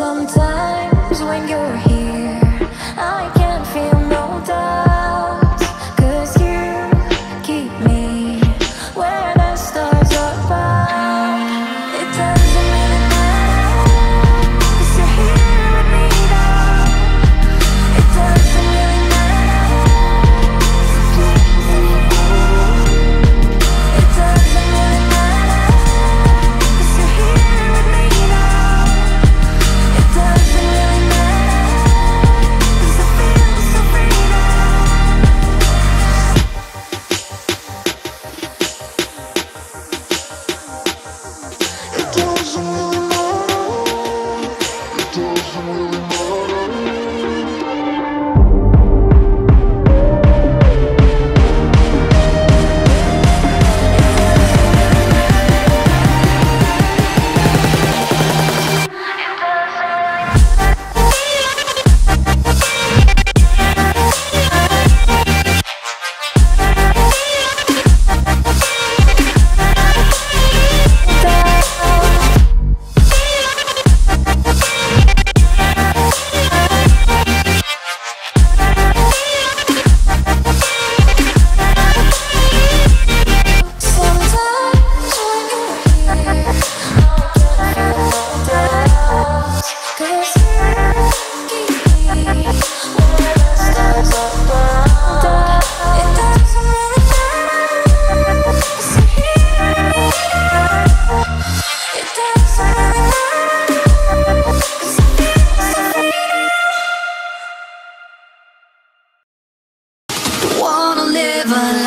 sometimes. Música but